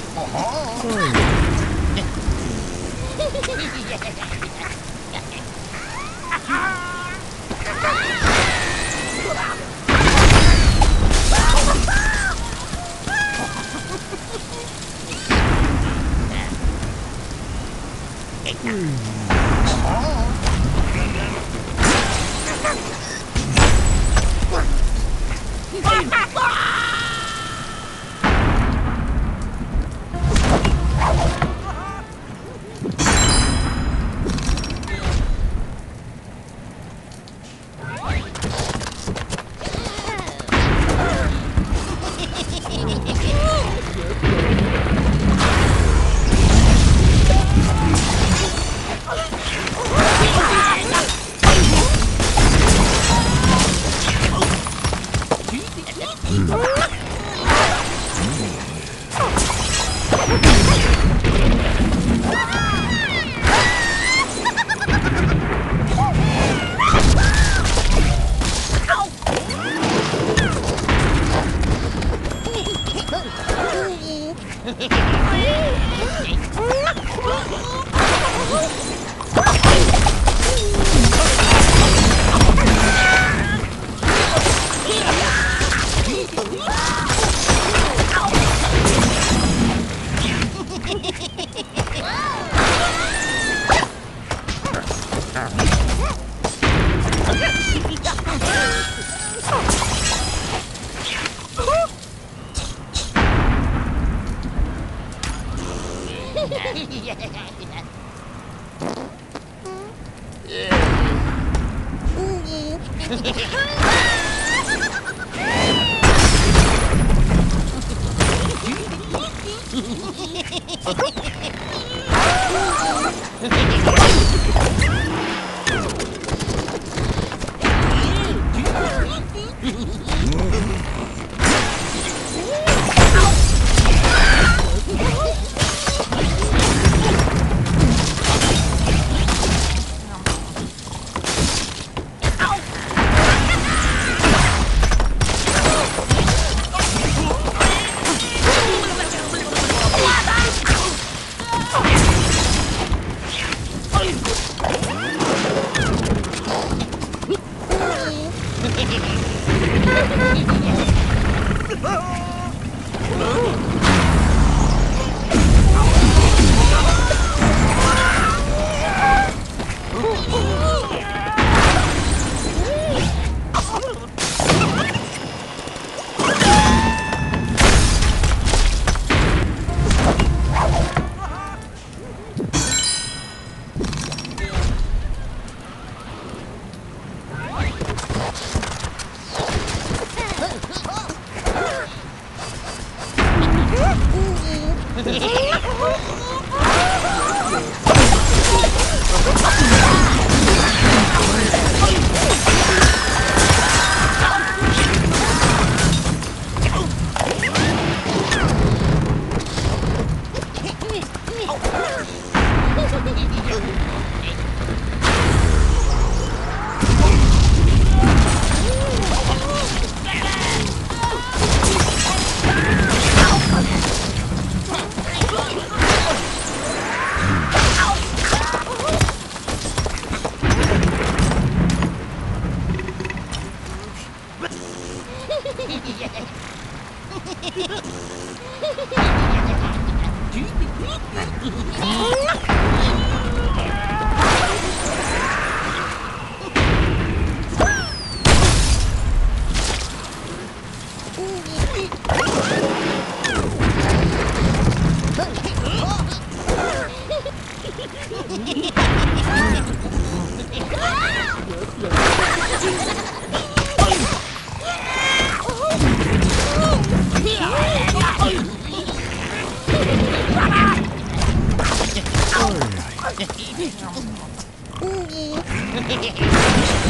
Ah! Oh! Yeah. Oh! Oh,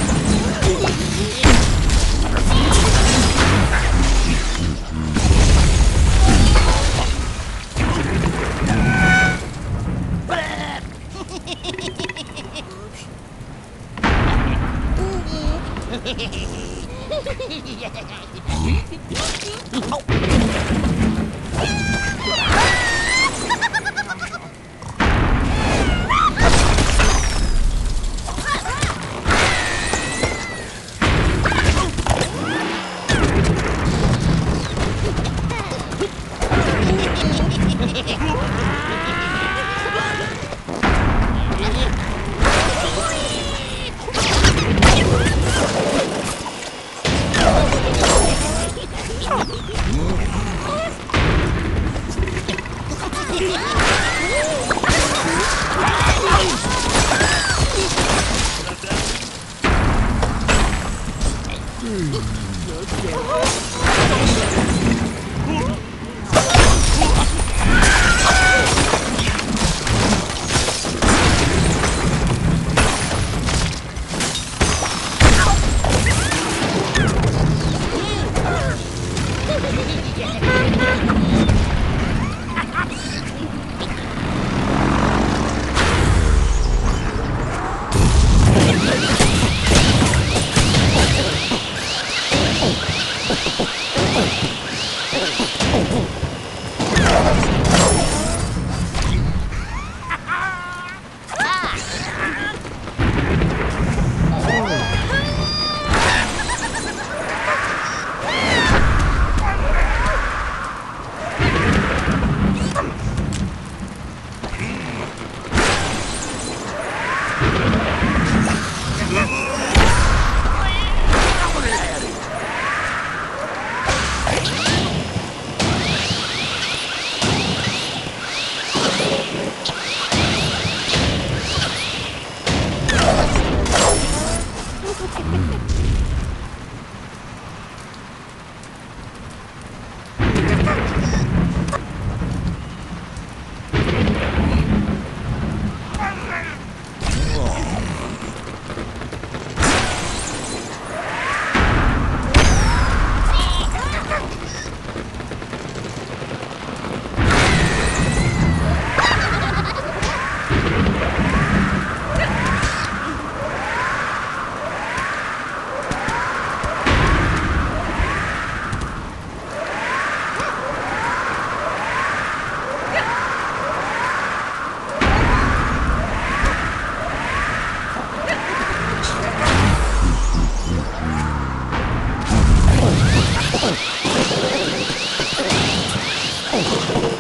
Oh,